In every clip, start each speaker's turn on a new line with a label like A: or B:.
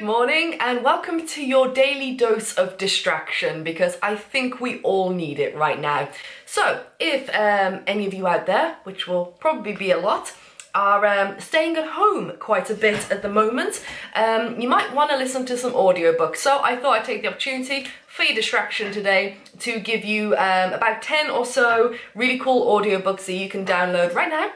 A: Good morning and welcome to your daily dose of distraction because I think we all need it right now. So, if um, any of you out there, which will probably be a lot, are um, staying at home quite a bit at the moment, um, you might want to listen to some audiobooks. So I thought I'd take the opportunity for your distraction today to give you um, about 10 or so really cool audiobooks that you can download right now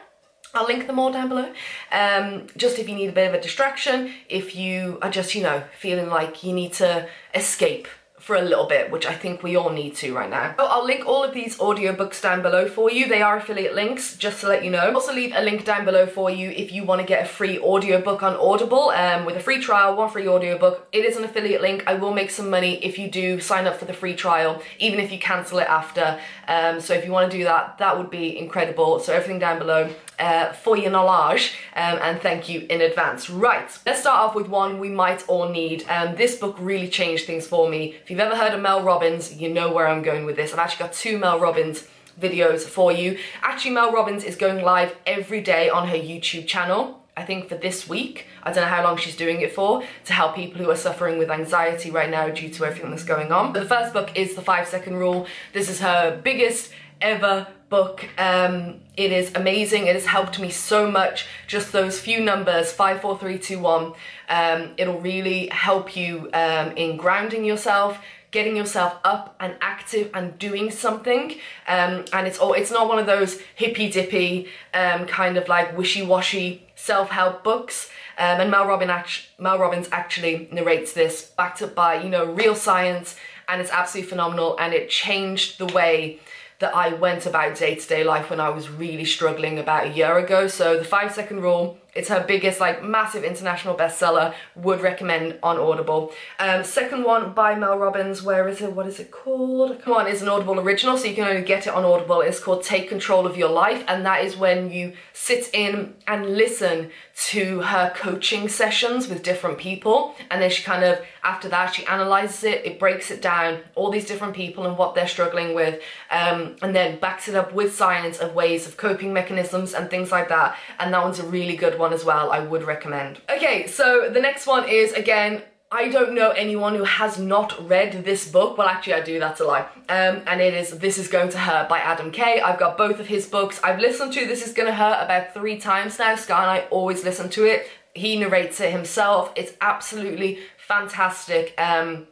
A: I'll link them all down below. Um, just if you need a bit of a distraction, if you are just, you know, feeling like you need to escape for a little bit, which I think we all need to right now. So I'll link all of these audiobooks down below for you. They are affiliate links, just to let you know. Also leave a link down below for you if you want to get a free audiobook on Audible um, with a free trial, one free audiobook. It is an affiliate link. I will make some money if you do sign up for the free trial, even if you cancel it after. Um, so if you want to do that, that would be incredible. So everything down below uh, for your knowledge um, and thank you in advance. Right, let's start off with one we might all need. Um, this book really changed things for me. If you've ever heard of Mel Robbins, you know where I'm going with this. I've actually got two Mel Robbins videos for you. Actually, Mel Robbins is going live every day on her YouTube channel. I think for this week, I don't know how long she's doing it for, to help people who are suffering with anxiety right now due to everything that's going on. The first book is The Five Second Rule. This is her biggest ever book. Um, it is amazing. It has helped me so much. Just those few numbers, five, four, three, two, one. Um, it'll really help you um, in grounding yourself, getting yourself up and active and doing something. Um, and it's all, it's not one of those hippy dippy um, kind of like wishy-washy self-help books. Um, and Mel, Robin Mel Robbins actually narrates this backed up by, you know, real science and it's absolutely phenomenal and it changed the way that I went about day-to-day -day life when I was really struggling about a year ago. So the five second rule it's her biggest, like, massive international bestseller. Would recommend on Audible. Um, second one by Mel Robbins. Where is it? What is it called? Come on, it's an Audible original, so you can only get it on Audible. It's called Take Control of Your Life, and that is when you sit in and listen to her coaching sessions with different people, and then she kind of, after that, she analyzes it, it breaks it down, all these different people and what they're struggling with, um, and then backs it up with science of ways of coping mechanisms and things like that. And that one's a really good one as well, I would recommend. Okay, so the next one is, again, I don't know anyone who has not read this book. Well, actually, I do, that's a lie. Um, and it is This Is Going to Hurt by Adam Kay. I've got both of his books. I've listened to This Is Gonna Hurt about three times now. Sky and I always listen to it. He narrates it himself. It's absolutely fantastic. Um,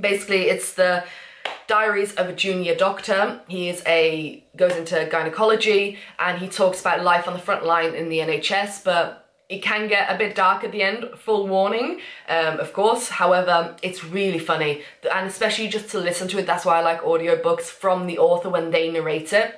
A: basically, it's the Diaries of a Junior Doctor. He is a goes into gynecology and he talks about life on the front line in the NHS, but it can get a bit dark at the end, full warning, um, of course. However, it's really funny, and especially just to listen to it, that's why I like audiobooks from the author when they narrate it.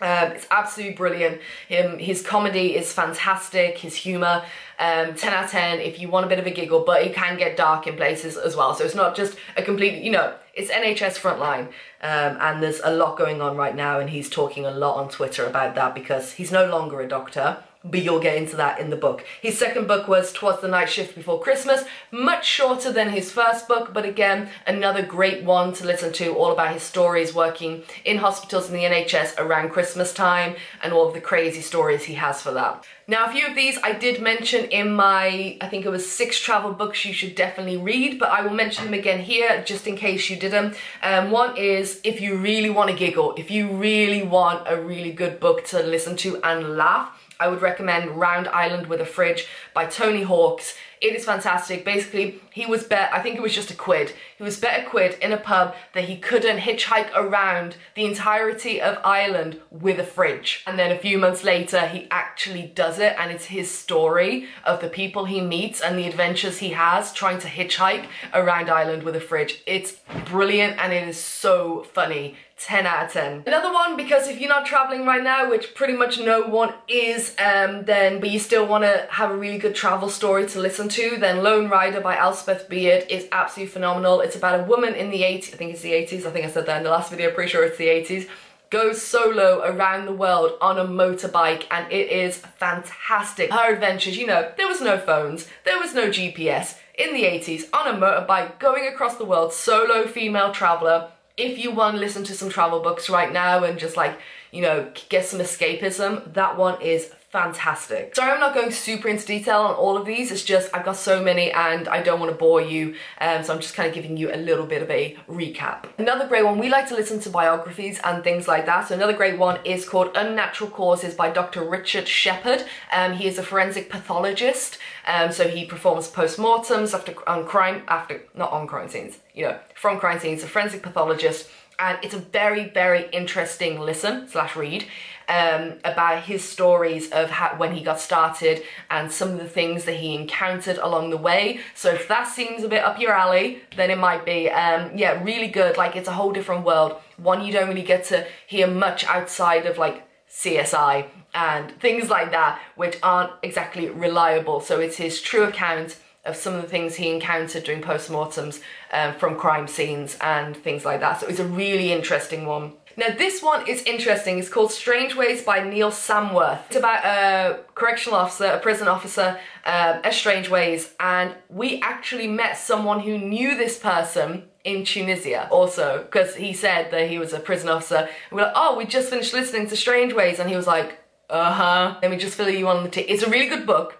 A: Um, it's absolutely brilliant. Him, his comedy is fantastic, his humour, um, 10 out of 10 if you want a bit of a giggle, but it can get dark in places as well. So it's not just a complete, you know, it's NHS Frontline, um, and there's a lot going on right now, and he's talking a lot on Twitter about that because he's no longer a doctor but you'll get into that in the book. His second book was Twas the Night Shift Before Christmas, much shorter than his first book, but again, another great one to listen to, all about his stories working in hospitals in the NHS around Christmas time and all of the crazy stories he has for that. Now, a few of these I did mention in my, I think it was six travel books you should definitely read, but I will mention them again here just in case you didn't. Um, one is if you really want to giggle, if you really want a really good book to listen to and laugh, I would recommend Round Ireland with a Fridge by Tony Hawks. It is fantastic. Basically, he was bet, I think it was just a quid. He was bet a quid in a pub that he couldn't hitchhike around the entirety of Ireland with a fridge. And then a few months later, he actually does it and it's his story of the people he meets and the adventures he has trying to hitchhike around Ireland with a fridge. It's brilliant and it is so funny 10 out of 10. Another one, because if you're not traveling right now, which pretty much no one is, um, then, but you still want to have a really good travel story to listen to, then Lone Rider by Elspeth Beard is absolutely phenomenal. It's about a woman in the 80s, I think it's the 80s, I think I said that in the last video, pretty sure it's the 80s, goes solo around the world on a motorbike and it is fantastic. Her adventures, you know, there was no phones, there was no GPS, in the 80s on a motorbike going across the world, solo female traveller, if you want to listen to some travel books right now and just like, you know, get some escapism, that one is fantastic. Sorry I'm not going super into detail on all of these, it's just I've got so many and I don't want to bore you, um, so I'm just kind of giving you a little bit of a recap. Another great one, we like to listen to biographies and things like that, so another great one is called Unnatural Causes by Dr. Richard Shepherd. Um, he is a forensic pathologist, um, so he performs post-mortems after on crime, after, not on crime scenes, you know, from crime scenes, a forensic pathologist, and it's a very, very interesting listen slash read um, about his stories of how, when he got started and some of the things that he encountered along the way. So if that seems a bit up your alley, then it might be. Um, yeah, really good. Like it's a whole different world. One you don't really get to hear much outside of like CSI and things like that, which aren't exactly reliable. So it's his true account of some of the things he encountered during postmortems um, from crime scenes and things like that. So it's a really interesting one. Now this one is interesting. It's called Strangeways by Neil Samworth. It's about a correctional officer, a prison officer, uh, a Strangeways, and we actually met someone who knew this person in Tunisia also because he said that he was a prison officer. And we're like, oh, we just finished listening to Strangeways, and he was like, uh-huh. Let me just fill you on the. It's a really good book.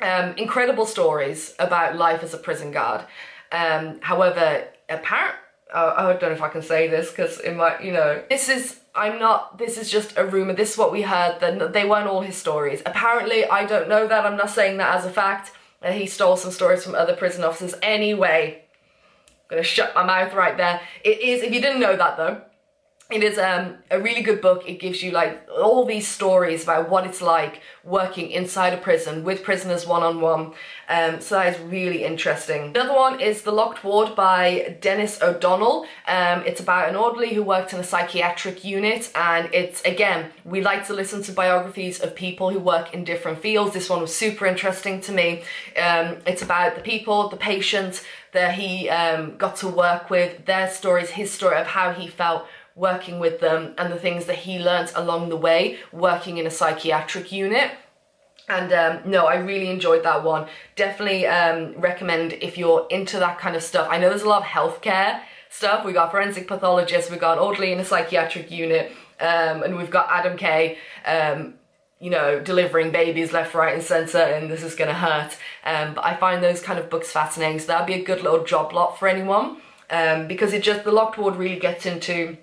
A: Um, incredible stories about life as a prison guard. Um, however, apparent uh, I don't know if I can say this because it might, you know, this is, I'm not, this is just a rumor. This is what we heard, that they weren't all his stories. Apparently, I don't know that. I'm not saying that as a fact. Uh, he stole some stories from other prison officers. Anyway, I'm gonna shut my mouth right there. It is, if you didn't know that though, it is um, a really good book. It gives you like all these stories about what it's like working inside a prison with prisoners one-on-one. Um, so that is really interesting. Another one is The Locked Ward by Dennis O'Donnell. Um, it's about an orderly who worked in a psychiatric unit and it's, again, we like to listen to biographies of people who work in different fields. This one was super interesting to me. Um, it's about the people, the patients that he um, got to work with, their stories, his story of how he felt working with them and the things that he learnt along the way working in a psychiatric unit. And um, no, I really enjoyed that one. Definitely um, recommend if you're into that kind of stuff. I know there's a lot of healthcare stuff. We got forensic pathologists, we got orderly in a psychiatric unit, um, and we've got Adam Kay, um, you know, delivering babies left, right, and centre, and this is gonna hurt. Um, but I find those kind of books fascinating, so that'd be a good little job lot for anyone, um, because it just the locked ward really gets into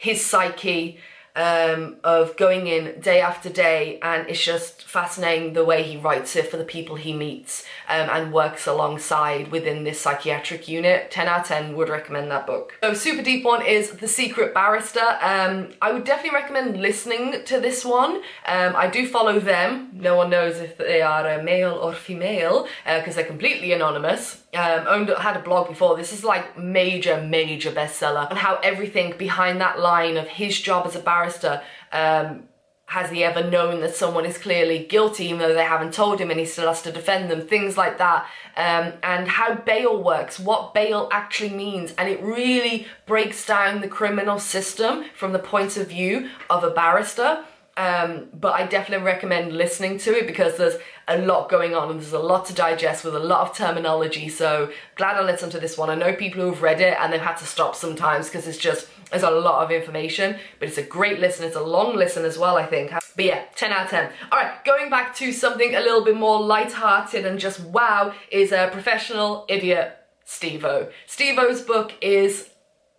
A: his psyche um, of going in day after day and it's just fascinating the way he writes it for the people he meets um, and works alongside within this psychiatric unit. 10 out of 10 would recommend that book. So super deep one is the secret barrister. Um, i would definitely recommend listening to this one. Um, i do follow them. No one knows if they are a male or female because uh, they're completely anonymous um, owned had a blog before. This is like major major bestseller. On how everything behind that line of his job as a barrister um, has he ever known that someone is clearly guilty even though they haven't told him and he still has to defend them? Things like that. Um, and how bail works what bail actually means. And it really breaks down the criminal system from the point of view of a barrister um, but I definitely recommend listening to it because there's a lot going on and there's a lot to digest with a lot of terminology. So glad I listened to this one. I know people who've read it and they've had to stop sometimes because it's just, there's a lot of information, but it's a great listen. It's a long listen as well, I think. But yeah, 10 out of 10. All right, going back to something a little bit more light-hearted and just wow is a professional idiot Steve-O. Steve-O's book is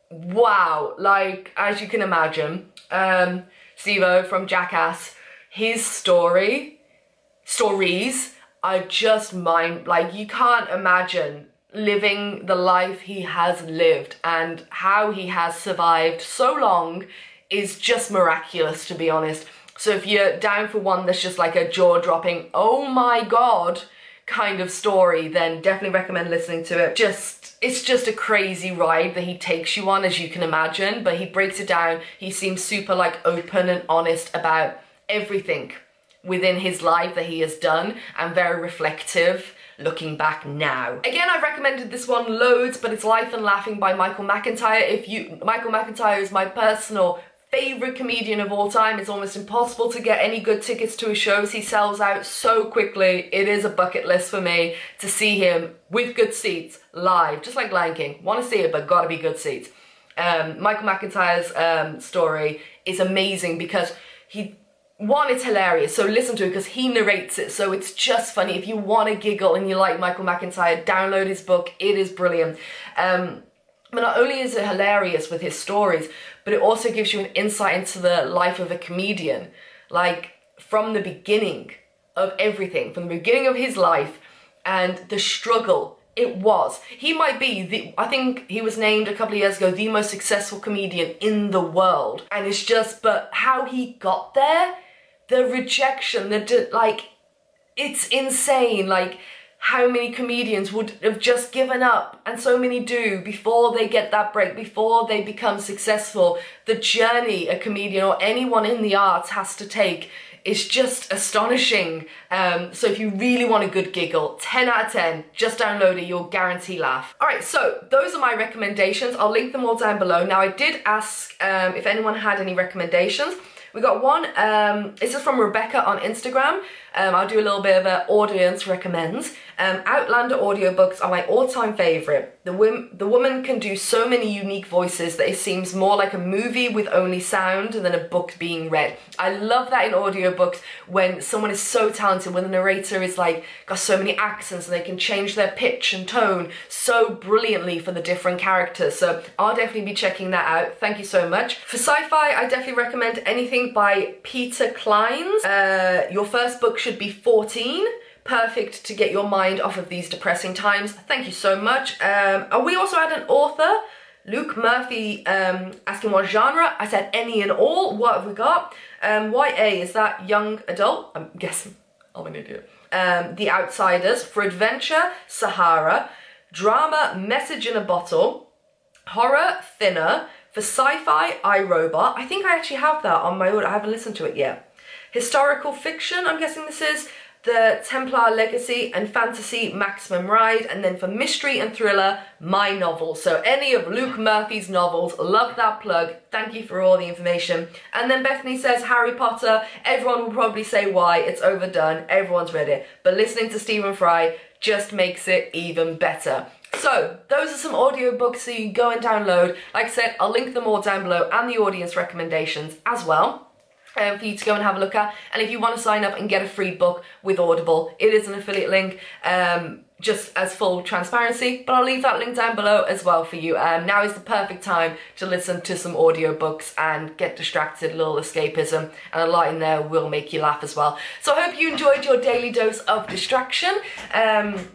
A: wow, like as you can imagine. Um, Steve-O from Jackass, his story, stories are just mind, like you can't imagine living the life he has lived and how he has survived so long is just miraculous to be honest. So if you're down for one that's just like a jaw-dropping, oh my god, kind of story, then definitely recommend listening to it. Just it's just a crazy ride that he takes you on as you can imagine but he breaks it down he seems super like open and honest about everything within his life that he has done and very reflective looking back now. Again, I've recommended this one loads, but it's Life and Laughing by Michael McIntyre. If you, Michael McIntyre is my personal favorite comedian of all time. It's almost impossible to get any good tickets to his shows. He sells out so quickly. It is a bucket list for me to see him with good seats live, just like Lion King. Want to see it, but gotta be good seats. Um, Michael McIntyre's um, story is amazing because he one, it's hilarious, so listen to it because he narrates it, so it's just funny. If you want to giggle and you like Michael McIntyre, download his book. It is brilliant. Um, not only is it hilarious with his stories, but it also gives you an insight into the life of a comedian. Like, from the beginning of everything, from the beginning of his life and the struggle it was. He might be the, I think he was named a couple of years ago the most successful comedian in the world. And it's just, but how he got there, the rejection, the, like, it's insane. Like, how many comedians would have just given up, and so many do before they get that break, before they become successful. The journey a comedian or anyone in the arts has to take is just astonishing. Um, so if you really want a good giggle, 10 out of 10, just download it, you'll guarantee laugh. All right, so those are my recommendations. I'll link them all down below. Now I did ask um, if anyone had any recommendations. We got one, um, this is from Rebecca on Instagram. Um, I'll do a little bit of an audience recommends. Um, Outlander audiobooks are my all-time favourite. The, the woman can do so many unique voices that it seems more like a movie with only sound than a book being read. I love that in audiobooks when someone is so talented, when the narrator is like got so many accents and they can change their pitch and tone so brilliantly for the different characters. So I'll definitely be checking that out. Thank you so much. For sci-fi, I definitely recommend anything by Peter Clines. Uh, your first book should be 14 perfect to get your mind off of these depressing times. Thank you so much. Um, we also had an author, Luke Murphy, um, asking what genre. I said any and all. What have we got? Um, YA, is that young adult? I'm guessing. I'm an idiot. Um, the Outsiders. For adventure, Sahara. Drama, Message in a Bottle. Horror, Thinner. For sci-fi, iRobot. I think I actually have that on my order. I haven't listened to it yet. Historical fiction, I'm guessing this is the Templar Legacy and Fantasy Maximum Ride, and then for mystery and thriller, my novel. So any of Luke Murphy's novels, love that plug. Thank you for all the information. And then Bethany says Harry Potter, everyone will probably say why, it's overdone, everyone's read it. But listening to Stephen Fry just makes it even better. So, those are some audiobooks that you can go and download. Like I said, I'll link them all down below and the audience recommendations as well um, for you to go and have a look at. And if you want to sign up and get a free book with Audible, it is an affiliate link. Um, just as full transparency, but I'll leave that link down below as well for you. Um, now is the perfect time to listen to some audiobooks and get distracted, a little escapism, and a lot in there will make you laugh as well. So I hope you enjoyed your daily dose of distraction. Um,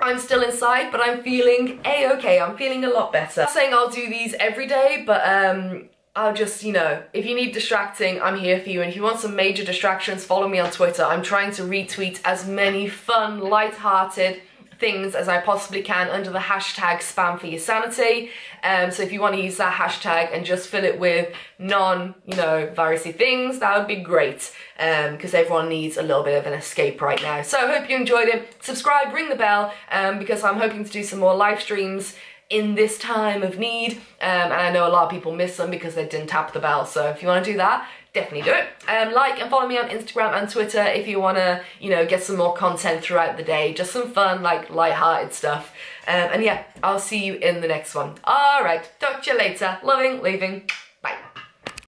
A: I'm still inside, but I'm feeling a-okay. I'm feeling a lot better. I'm saying I'll do these every day, but um, I'll just, you know, if you need distracting, I'm here for you. And if you want some major distractions, follow me on Twitter. I'm trying to retweet as many fun, light-hearted things as I possibly can under the hashtag spam for your sanity. Um, so if you want to use that hashtag and just fill it with non, you know, virusy things, that would be great because um, everyone needs a little bit of an escape right now. So I hope you enjoyed it. Subscribe, ring the bell um, because I'm hoping to do some more live streams in this time of need. Um, and I know a lot of people miss them because they didn't tap the bell. So if you want to do that, definitely do it. Um, like and follow me on Instagram and Twitter if you want to, you know, get some more content throughout the day. Just some fun, like, light-hearted stuff. Um, and yeah, I'll see you in the next one. All right, talk to you later. Loving, leaving. Bye.